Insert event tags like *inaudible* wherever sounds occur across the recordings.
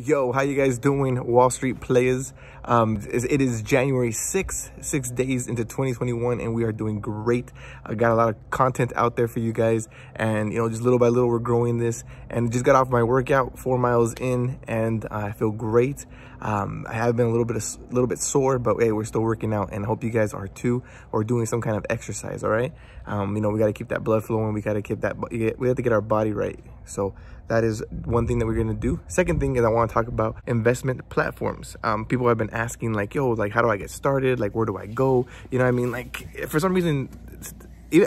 Yo, how you guys doing, Wall Street players? Um, it is January 6th, six days into 2021, and we are doing great. I got a lot of content out there for you guys, and you know, just little by little, we're growing this. And just got off my workout, four miles in, and I feel great. Um, I have been a little bit, a little bit sore, but hey, we're still working out, and I hope you guys are too, or doing some kind of exercise. All right, um, you know, we got to keep that blood flowing. We got to keep that. We have to get our body right. So that is one thing that we're gonna do. Second thing is I wanna talk about investment platforms. Um, people have been asking like, yo, like how do I get started? Like where do I go? You know what I mean? Like for some reason,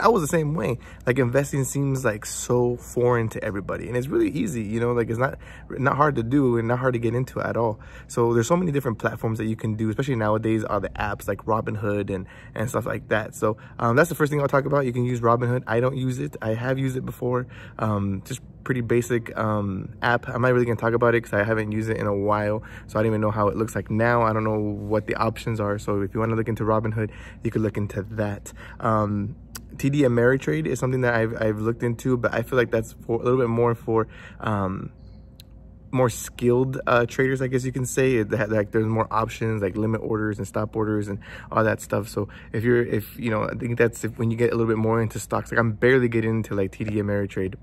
I was the same way. Like investing seems like so foreign to everybody, and it's really easy. You know, like it's not not hard to do and not hard to get into at all. So there's so many different platforms that you can do, especially nowadays. Are the apps like Robinhood and and stuff like that. So um, that's the first thing I'll talk about. You can use Robinhood. I don't use it. I have used it before. Um, just pretty basic um, app. I'm not really gonna talk about it because I haven't used it in a while, so I don't even know how it looks like now. I don't know what the options are. So if you want to look into Robinhood, you could look into that. Um, TD Ameritrade is something that I've, I've looked into, but I feel like that's for a little bit more for um, more skilled uh, traders, I guess you can say. It, like there's more options, like limit orders and stop orders and all that stuff. So if you're, if you know, I think that's if, when you get a little bit more into stocks. Like I'm barely getting into like TD Ameritrade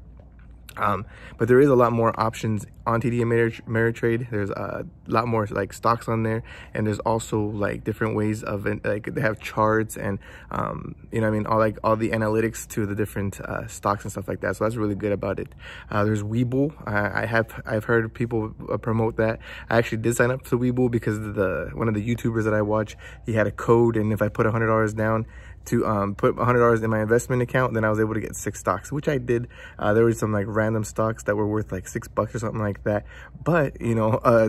um, but there is a lot more options on TD Ameritrade. There's a lot more like stocks on there, and there's also like different ways of like they have charts and um, you know I mean all like all the analytics to the different uh, stocks and stuff like that. So that's really good about it. Uh, there's Webull. I, I, have I've heard people uh, promote that. I actually did sign up for Webull because the one of the YouTubers that I watch he had a code, and if I put hundred dollars down to um, put $100 in my investment account. Then I was able to get six stocks, which I did. Uh, there were some like random stocks that were worth like six bucks or something like that. But, you know, uh,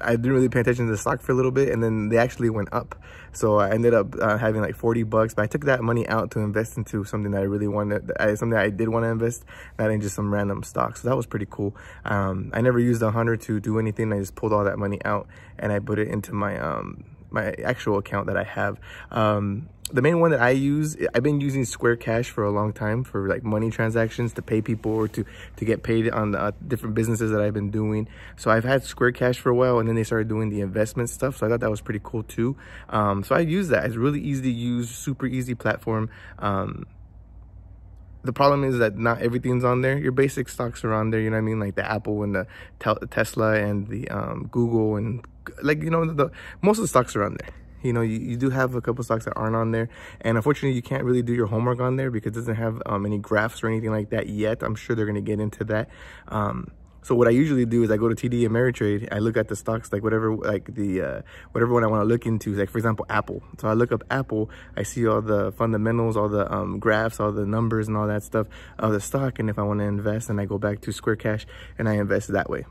I didn't really pay attention to the stock for a little bit and then they actually went up. So I ended up uh, having like 40 bucks, but I took that money out to invest into something that I really wanted, something I did want to invest, not in just some random stock. So that was pretty cool. Um, I never used a hundred to do anything. I just pulled all that money out and I put it into my, um, my actual account that I have. Um, the main one that I use, I've been using Square Cash for a long time for like money transactions to pay people or to, to get paid on uh, different businesses that I've been doing. So I've had Square Cash for a while and then they started doing the investment stuff. So I thought that was pretty cool too. Um, so I use that. It's really easy to use, super easy platform. Um, the problem is that not everything's on there. Your basic stocks are on there, you know what I mean? Like the Apple and the Tesla and the um, Google and like, you know, the most of the stocks are on there you know you, you do have a couple stocks that aren't on there and unfortunately you can't really do your homework on there because it doesn't have um, any graphs or anything like that yet i'm sure they're going to get into that um, so what I usually do is I go to TD Ameritrade. I look at the stocks, like whatever, like the uh, whatever one I want to look into. Like for example, Apple. So I look up Apple. I see all the fundamentals, all the um, graphs, all the numbers, and all that stuff of the stock. And if I want to invest, and I go back to Square Cash and I invest that way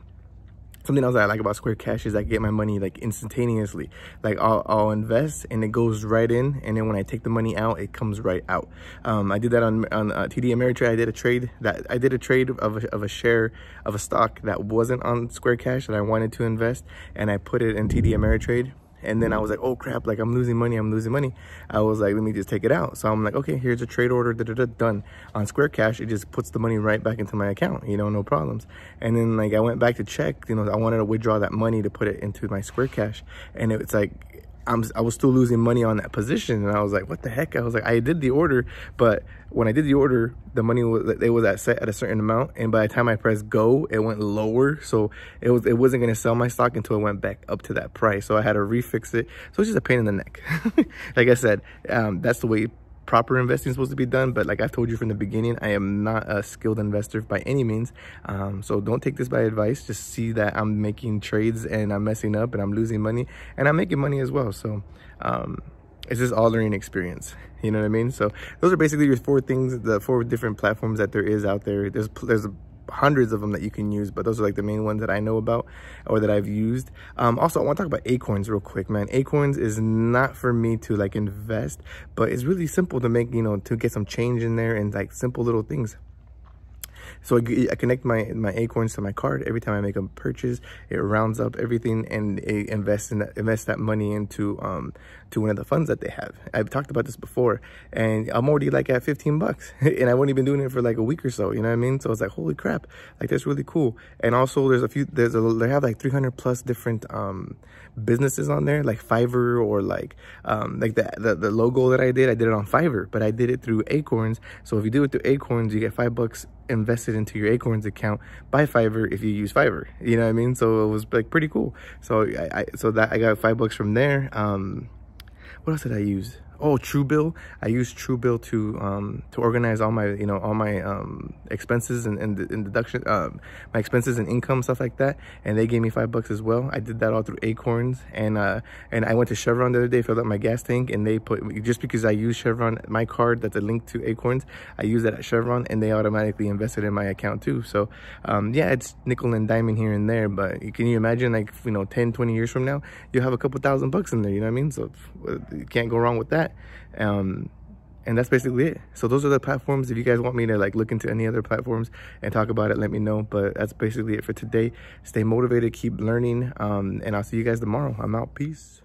something else I like about Square Cash is I get my money like instantaneously. Like I'll, I'll invest and it goes right in, and then when I take the money out, it comes right out. Um, I did that on on uh, TD Ameritrade. I did a trade that I did a trade of a, of a share of a stock that wasn't on Square Cash that I wanted to invest, and I put it in TD Ameritrade and then I was like, oh crap, like I'm losing money, I'm losing money. I was like, let me just take it out. So I'm like, okay, here's a trade order, da, da, da, done. On Square Cash, it just puts the money right back into my account, you know, no problems. And then like I went back to check, you know, I wanted to withdraw that money to put it into my Square Cash. And it's like, I'm, I was still losing money on that position. And I was like, what the heck? I was like, I did the order, but when I did the order, the money was, it was at set at a certain amount. And by the time I pressed go, it went lower. So it was, it wasn't going to sell my stock until it went back up to that price. So I had to refix it. So it's just a pain in the neck. *laughs* like I said, um, that's the way proper investing is supposed to be done but like i've told you from the beginning i am not a skilled investor by any means. Um, so don't take this by advice. Just see that i'm making trades and i'm messing up and i'm losing money and i'm making money as well. So um, it's just all learning experience. *laughs* You know what i mean? So those are basically your four things the four different platforms that there is out there. There's there's hundreds of them that you can use, but those are like the main ones that I know about or that I've used. Um, also, I want to talk about Acorns real quick, man. Acorns is not for me to like invest, but it's really simple to make, you know, to get some change in there and like simple little things. So I, I, connect my, my Acorns to my card. Every time I make a purchase, it rounds up everything and it invests in that, that money into, um, to one of the funds that they have. I've talked about this before and I'm already like at 15 bucks *laughs* and I've only been doing it for like a week or so, you know what I mean? So it's like, holy crap, like that's really cool. And also there's a few, there's a, they have like 300 plus different, um, businesses on there like Fiverr or like, um, like the, the, the logo that I did, I did it on Fiverr, but I did it through Acorns. So if you do it through Acorns, you get five bucks invested into your Acorns account by Fiverr if you use Fiverr. You know what I mean? So it was like pretty cool. So I, I so that I got five bucks from there. Um, what else did I use? Oh Truebill. I use Truebill to um to organize all my you know all my um expenses and, and, and deduction um my expenses and income stuff like that. And they gave me five bucks as well. I did that all through Acorns and uh and I went to Chevron the other day filled up my gas tank and they put just because I use Chevron my card that's a link to Acorns I use that at Chevron and they automatically invested in my account too. So um yeah it's nickel and diamond here and there but can you imagine like you know 10 20 years from now you'll have a couple thousand bucks in there you know what I mean so you can't go wrong with that that. Um, and that's basically it. So those are the platforms. If you guys want me to like look into any other platforms and talk about it, let me know. But that's basically it for today. Stay motivated, keep learning, um, and I'll see you guys tomorrow. I'm out. Peace.